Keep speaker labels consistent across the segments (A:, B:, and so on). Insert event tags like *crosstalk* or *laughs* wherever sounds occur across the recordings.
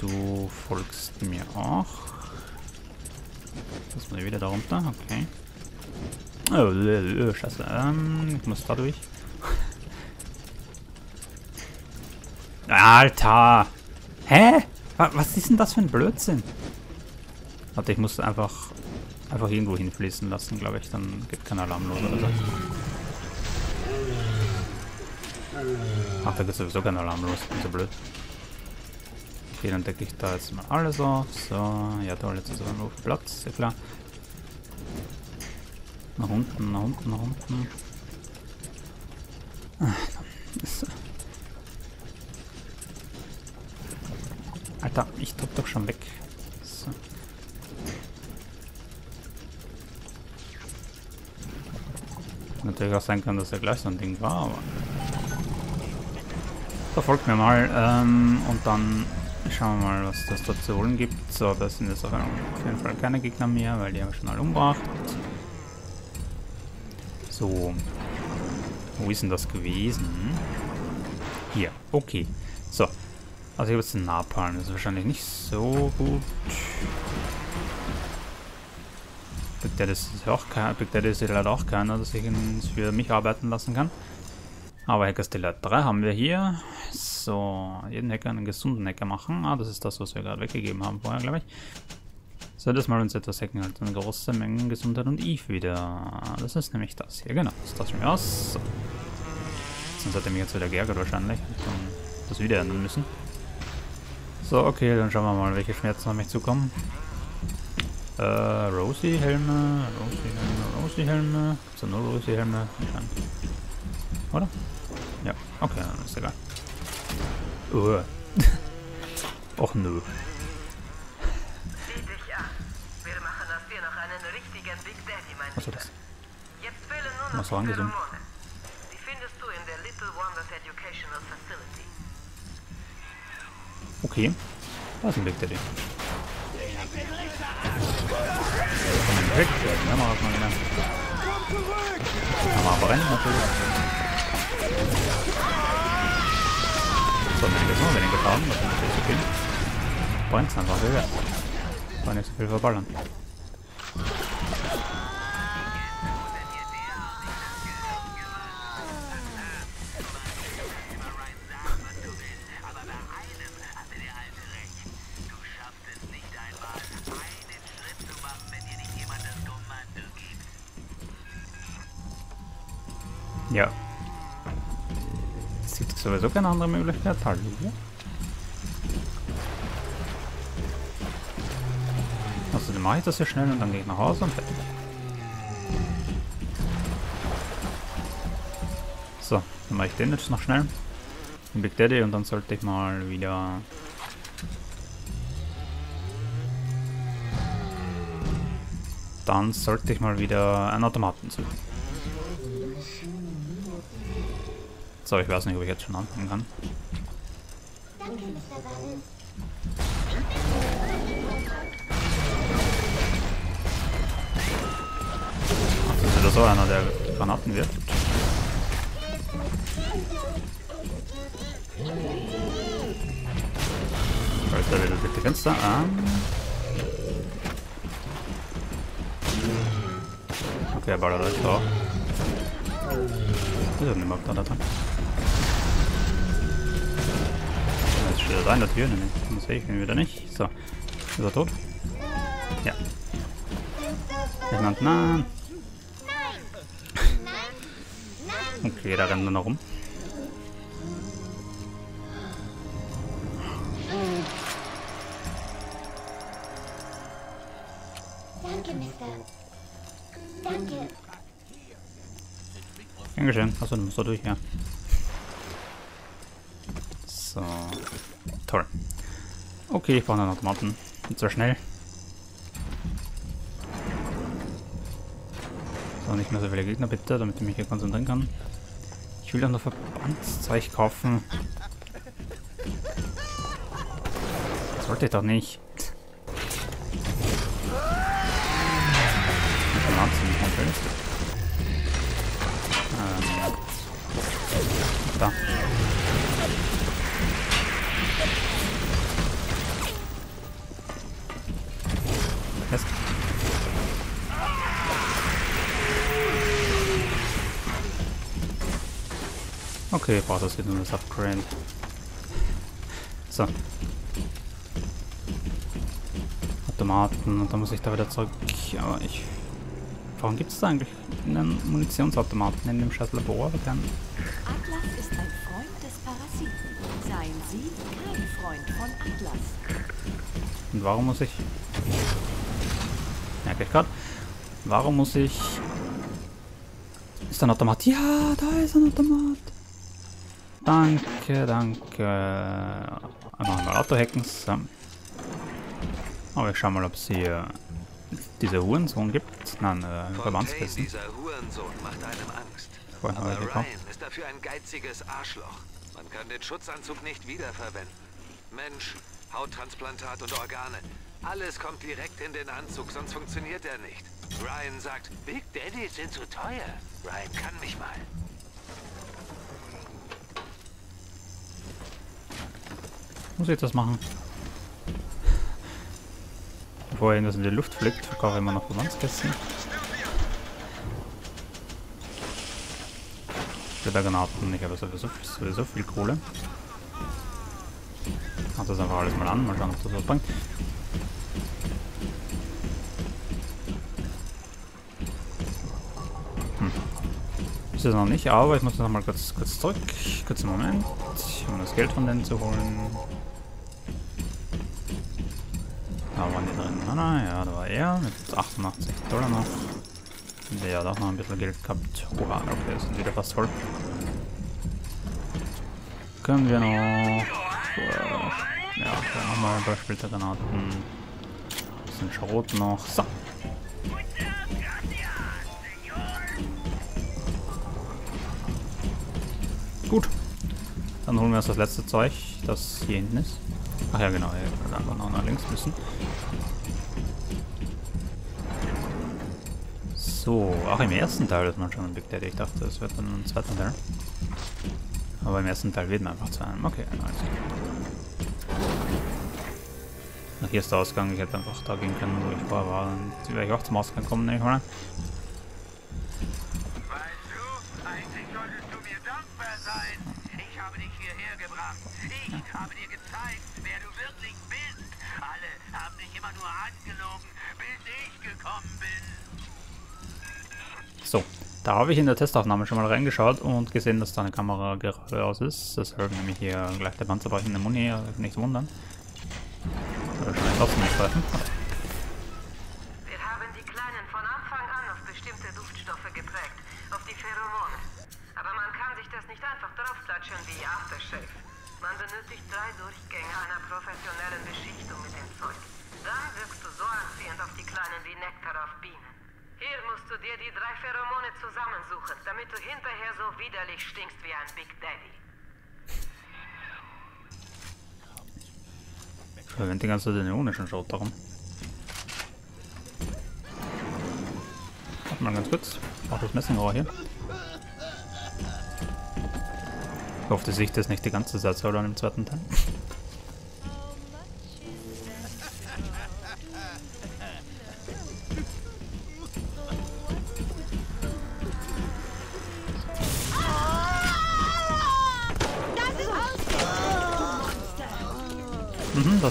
A: Du folgst mir auch. Das muss wieder da runter, okay. Oh, äh, äh, scheiße. Ähm, ich muss da durch. *laughs* Alter! Hä? Was ist denn das für ein Blödsinn? Warte, ich muss einfach einfach irgendwo hinfließen lassen, glaube ich. Dann geht kein Alarm los oder so. Ach, da geht sowieso kein Alarm los. Bin so blöd. Okay, dann decke ich da jetzt mal alles auf. So, ja toll, jetzt ist aber nur Platz, ja klar. Nach unten, nach unten, nach unten. Alter, ich drück doch schon weg. So. Natürlich auch sein kann, dass er gleich so ein Ding war, aber... Verfolgt mir mal ähm, und dann schauen wir mal, was das da zu holen gibt. So, das sind jetzt auf jeden Fall keine Gegner mehr, weil die haben schon alle umgebracht. So. Wo ist denn das gewesen? Hier, okay. So. Also ich habe jetzt den Napalm. Das ist wahrscheinlich nicht so gut. Big Daddy ist auch leider auch keiner, dass ich ihn für mich arbeiten lassen kann. Aber Hacker Stiller 3 haben wir hier. So, jeden Hacker einen gesunden Hacker machen. Ah, das ist das, was wir gerade weggegeben haben vorher, glaube ich. So, das mal uns etwas hacken halt. Eine große Menge Gesundheit und Eve wieder. Das ist nämlich das hier, genau. Das tausche ich mir aus. So. Sonst hat er mich jetzt wieder geärgert wahrscheinlich. Dann das wieder ändern müssen. So, okay, dann schauen wir mal, welche Schmerzen auf mich zukommen. Äh, Rosie-Helme, Rosie-Helme, Rosie-Helme. So, nur Rosie-Helme. Oder? Ja, okay, dann ist egal. Och nö. Was war das? Was war angesungen? Die findest du in der Little Wonders Educational Facility. Okay. Da ist ein Big Daddy. Weg, ja, mal was mal wieder. Man brennen natürlich. So, wenn ich mal weniger Schaden, das ist natürlich so viel. Brennt einfach höher. Kann nicht so viel verballern. Ja. Sowieso keine andere Möglichkeit. Hallo. Also dann mache ich das hier schnell und dann gehe ich nach Hause und fertig. So, dann mache ich den jetzt noch schnell. Den Big Daddy und dann sollte ich mal wieder... Dann sollte ich mal wieder einen Automaten suchen. So, ich weiß nicht, ob ich jetzt schon anfangen kann. Ach, das ist wieder so einer, der Granaten wirft. Alter, wieder durch die Fenster. Ah. Okay, er ballert euch da. Ist niemand da dran. Jetzt steht er da in der Tür, nämlich. Dann sehe ich ihn wieder nicht. So. Ist er tot? Ja. Jemand, nein. Okay, da rennen wir noch rum.
B: Danke, Mister. Danke.
A: Dankeschön. Achso, du musst da durch, ja. So. Toll. Okay, ich brauche einen Automaten. Und zwar schnell. So, nicht mehr so viele Gegner bitte, damit ich mich hier konzentrieren kann. Ich will doch noch Verbandszeug kaufen. Das wollte ich doch nicht. Automaten Pest. ich brauche das jetzt nur das Upgrade. So. Automaten und dann muss ich da wieder zurück. Aber ich. Warum gibt es da eigentlich einen Munitionsautomaten in dem Shuttle Labor? Und warum muss ich... Merke ich gerade. Warum muss ich... Ist da ein Automat? Ja, da ist ein Automat. Danke, danke. Einfach mal Auto-Hacken. So. Aber ich schau mal, ob es hier diese Hurensohn gibt. Nein, äh,
C: Fontaine,
A: Verbandskissen.
C: dieser Hurensohn, macht einem Angst. Aber. Ryan ist dafür ein geiziges Arschloch. Man kann den Schutzanzug nicht wiederverwenden. Mensch, Hauttransplantat und Organe. Alles kommt direkt in den Anzug, sonst funktioniert er nicht. Ryan sagt, Big Daddy sind zu teuer. Ryan kann mich mal.
A: Muss ich das machen? Bevor irgendwas in die Luft fliegt, verkaufe ich immer noch Verbandskissen. Wieder Granaten, ich habe sowieso, sowieso viel Kohle. Das einfach alles mal an, mal schauen, ob das was bringt. Hm. Ist es noch nicht, aber ich muss noch mal kurz, kurz zurück. Kurzen Moment, um das Geld von denen zu holen. Da waren die drin. Ah, na, ja, da war er mit 88 Dollar noch. Der hat auch noch ein bisschen Geld gehabt. Oha, okay, sind wieder fast voll. Können wir noch... Ja, dann nochmal ein paar Splittergranaten. Bisschen Schrot noch. So. Gut. Dann holen wir uns das letzte Zeug, das hier hinten ist. Ach ja, genau, hier einfach noch nach links müssen. So, auch im ersten Teil ist man schon ein Big Daddy. Ich dachte, das wird dann im zweiten Teil. Aber im ersten Teil wird man einfach zu einem. Okay, alles klar. Ach, hier ist der Ausgang. Ich hätte einfach da gehen können, wo ich vorher war. Und wäre ich auch zum Ausgang kommen, nehme ich mal. an.
D: Weißt du, eigentlich solltest du mir dankbar sein. Ich habe dich hierher gebracht. Ich habe dir gezeigt, wer du wirklich bist. Alle haben dich immer nur angelogen, bis ich gekommen bin.
A: So, da habe ich in der Testaufnahme schon mal reingeschaut und gesehen, dass da eine Kamera geradeaus ist. Deshalb nehme ich hier gleich der panzerbrechende Muni, also nicht wundern. Oder schon trotzdem nicht treffen.
E: Wir haben die Kleinen von Anfang an auf bestimmte Duftstoffe geprägt, auf die Pheromone. Aber man kann sich das nicht einfach draufklatschen wie Aftershave. Man benötigt drei Durchgänge einer professionellen Beschichtung mit dem Zeug. Dann wirkst du so anziehend auf die Kleinen wie Nektar auf Bienen. Hier musst du dir die drei Pheromone zusammensuchen, damit du hinterher so widerlich stinkst wie ein Big Daddy.
A: Verwende die ganze Zeit den ionischen Schrot darum. Warte mal ganz kurz. Brauche das Messingrohr hier. Ich hoffe, die Sicht ist nicht die ganze Zeit dann im zweiten Teil.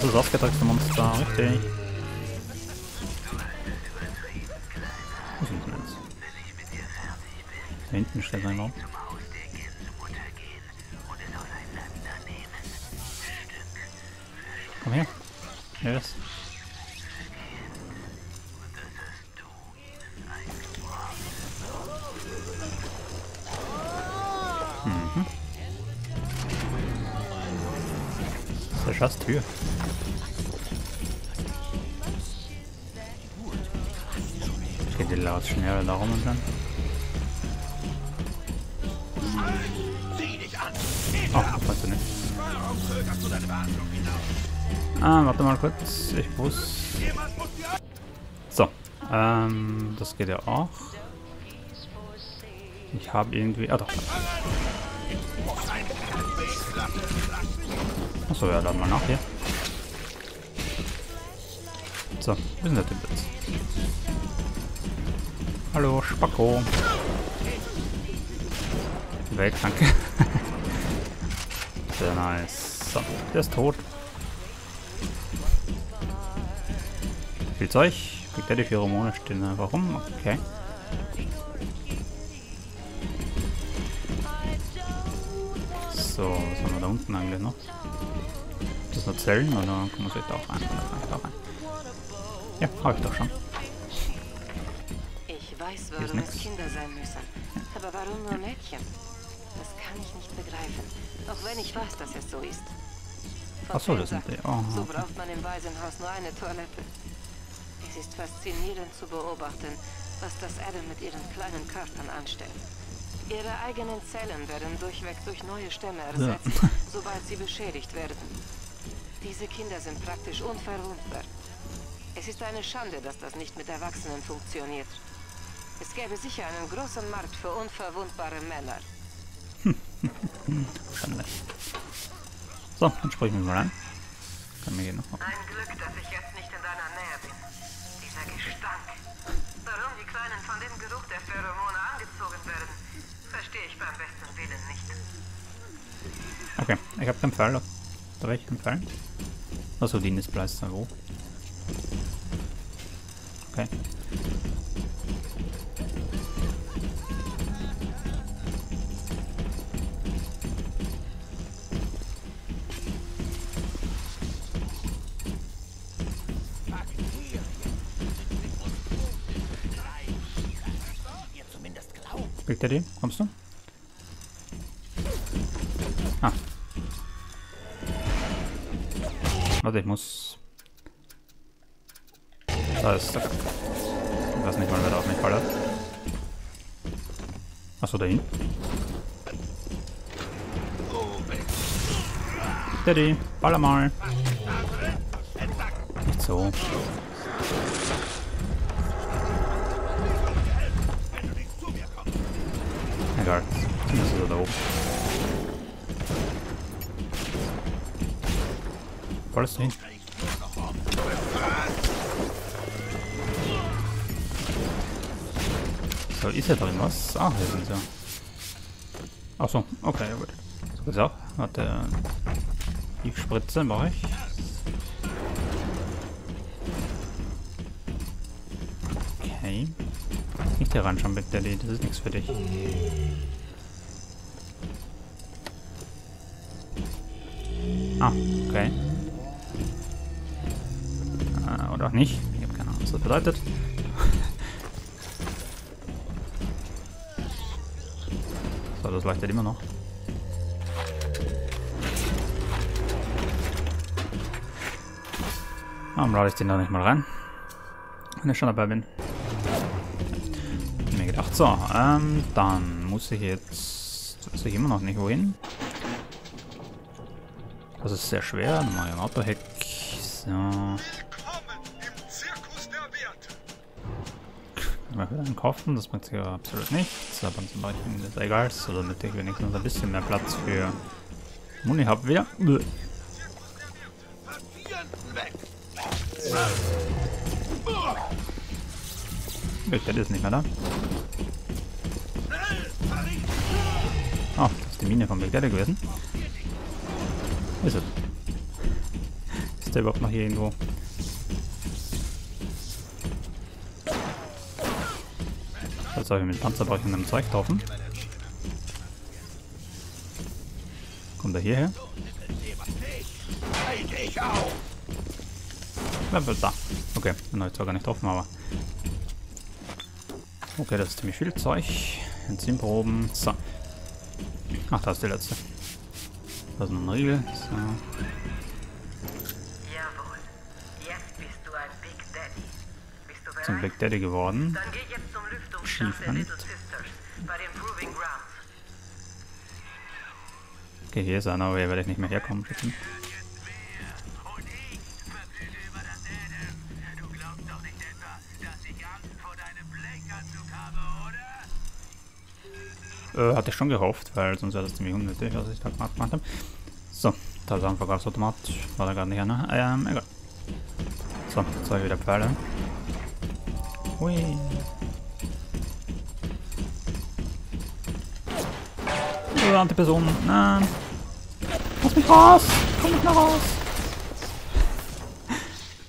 A: Das ist aufgedrückte Monster, richtig. Wo sind sie jetzt? Da hinten steht ein Raum. Komm her. Yes. Mhm. Das ist scheiß Tür. Die laut schneller da rum und dann? Oh, du nicht. Ah, warte mal kurz. Ich muss. So. Ähm, das geht ja auch. Ich habe irgendwie. Ah doch. Achso, ja, laden mal nach hier. So, wir sind der Typ jetzt. Hallo, Spacko. Weg, danke. *laughs* Sehr nice. So, der ist tot. Viel Zeug. Kriegt er die Pheromone stehen einfach? Okay. So, was haben wir da unten eigentlich noch? Ist das nur Zellen oder man sich da auch rein? Ich da rein? Ja, habe ich doch schon.
E: Weiß, warum es Kinder sein müssen. Aber warum nur Mädchen? Das kann ich nicht begreifen. Auch wenn ich weiß, dass es so ist.
A: Ach so, das sind die. Oh,
E: So braucht man im Waisenhaus nur eine Toilette. Es ist faszinierend zu beobachten, was das Adam mit ihren kleinen Körpern anstellt. Ihre eigenen Zellen werden durchweg durch neue Stämme ersetzt, *laughs* sobald sie beschädigt werden. Diese Kinder sind praktisch unverwundbar. Es ist eine Schande, dass das nicht mit Erwachsenen funktioniert. Es gäbe sicher einen großen Markt für unverwundbare Männer. *laughs*
A: So, dann sprich mich mal an. Kann mir gehen noch. Okay.
E: Ein Glück, dass ich jetzt nicht in deiner Nähe bin. Dieser Gestank. Warum die Kleinen von dem Geruch der Pheromone angezogen werden, verstehe ich beim besten Willen nicht.
A: Okay, ich habe keinen Pfeil. Da welchen Pfeil? Achso, die Nispleister, wo? Okay. Kriegt er die? Kommst du? Ah. Warte, ich muss... Da ist der... Ich weiß nicht mal, wer da auf mich ballert. Achso, da hinten. Daddy, baller mal. Nicht so. Egal. Zumindest ist er da oben. Ballerst du hin? So, ist ja drin was? Ah, hier sind sie. Achso, okay, gut. So gesagt, warte. Die Spritze mache ich. Okay. Nicht heranschauen, Big Daddy, das ist nichts für dich. Ah, okay. Äh, oder auch nicht. Ich habe keine Ahnung, was das bedeutet. so, das leuchtet immer noch. Warum lade ich den da nicht mal rein? Wenn ich schon dabei bin. So, ähm, dann muss ich jetzt, weiß ich immer noch nicht wohin. Das ist sehr schwer, ich ein Autohack. So, mal wieder einkaufen, das bringt sich aber absolut nichts, aber zum Beispiel ist das egal, so damit ich wenigstens ein bisschen mehr Platz für Muni habe wieder.
D: Weg.
A: Gut, der ist nicht mehr da. Oh, das ist die Mine von Big gewesen. Ist er? Ist der überhaupt noch hier irgendwo? Was soll ich mit panzerbrechenden Zeug kaufen? Kommt er hierher? Da. Okay, den habe ich zwar gar nicht offen, aber. Okay, das ist ziemlich viel Zeug. Enzyemproben. So. Ach, da ist die letzte. Da ist noch ein Riegel. So.
E: Jawohl. Jetzt bist du ein Big Daddy. Bist du bereit?
A: Zum Big Daddy geworden.
E: Dann geh jetzt zum Lüftungsschacht der. Little Sisters bei den Proving Grounds.
A: Okay, hier ist einer, aber hier werde ich nicht mehr herkommen. Schützen. Äh, hatte ich schon gehofft, weil sonst wäre das ziemlich unnötig, was ich da gemacht habe. So, da ist ein Verkaufsautomat. War da gerade nicht einer. Ähm, egal. So, jetzt habe ich wieder Pfeile. Hui. Oh, Antiperson. Nein. Lass mich raus! Komm nicht mehr raus!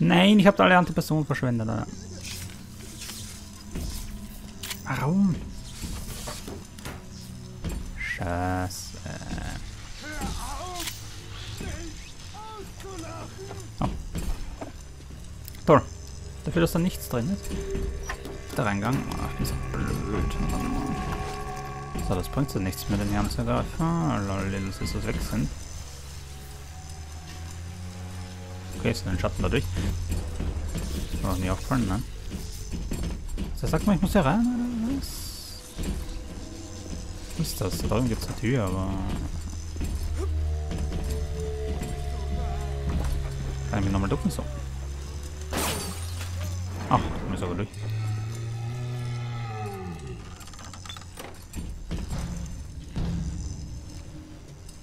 A: Nein, ich habe alle Antipersonen verschwendet. Warum? Scheiße. Oh. Toll. Dafür, dass da nichts drin ist. Der Reingang. Ach, das ist blöd. So, das bringt ja nichts mehr, den Herrn zu greifen. Lol, das ist das weg sind. Okay, ist ein Schatten dadurch. Ist mir noch nie aufgefallen, ne? Das sagt man, ich muss hier rein, oder was? Was ist das? Da drüben gibt es eine Tür, aber... Kann ich mich nochmal ducken? So. Ach, da ist aber durch.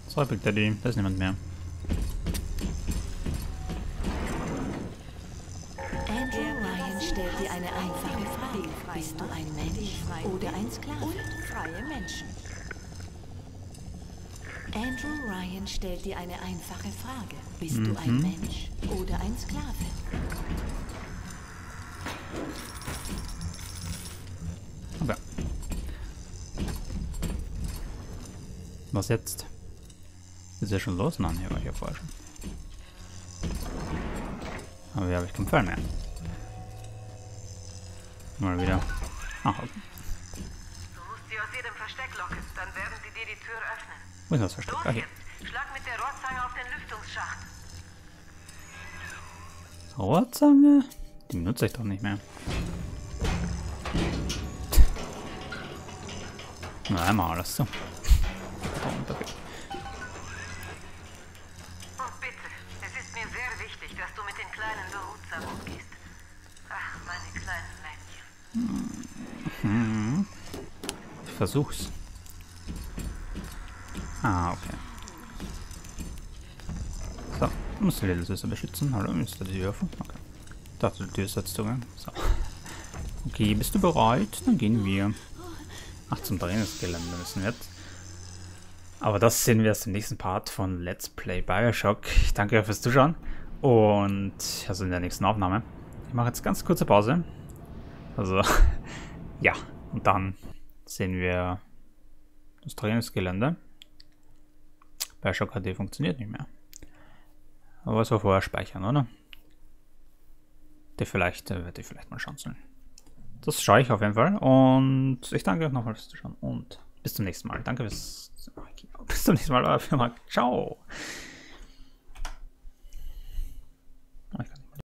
A: So, Big Daddy, da ist niemand mehr.
F: Andrew Ryan stellt dir eine einfache Frage. Bist du ein Mensch oder ein Sklave? Freie Menschen. Andrew Ryan stellt dir eine einfache Frage. Bist du ein Mensch oder ein Sklave?
A: Okay. Was jetzt? Ist ja schon los? Nein, hier war ich ja vorher schon. Aber hier habe ich keinen Fall mehr. Mal wieder. Ach, okay.
E: Du musst sie aus jedem Versteck locken, dann werden sie dir die Tür öffnen.
A: Wo ist das Versteck?
E: Los
A: Ah, hier.
E: jetzt, schlag mit der Rohrzange auf den Lüftungsschacht.
A: Rohrzange? Die benutze ich doch nicht mehr. Na, einmal alles so. Und okay.
E: Und bitte, es ist mir sehr wichtig, dass du mit den Kleinen behutsam umgehst. Ach, meine kleinen Männchen.
A: Ich versuch's. Ah, okay. So, muss die Little beschützen. Hallo, ist da die Tür offen? Okay. Dachte, die Tür ist jetzt zugegangen. So. Okay, bist du bereit? Dann gehen wir. Ach, zum Trainingsgelände müssen wir jetzt. Aber das sehen wir erst im nächsten Part von Let's Play Bioshock. Ich danke euch fürs Zuschauen und also in der nächsten Aufnahme. Ich mache jetzt ganz kurze Pause. Also, *laughs* ja, und dann sehen wir das Trainingsgelände. Bioshock HD funktioniert nicht mehr. Aber es war vorher speichern, oder? Der vielleicht, äh, werde ich vielleicht mal schauen sollen. Das schaue ich auf jeden Fall. Und ich danke euch nochmal fürs Zuschauen. Und bis zum nächsten Mal. Danke fürs. *laughs* Bis zum nächsten Mal, euer Firma. Ciao.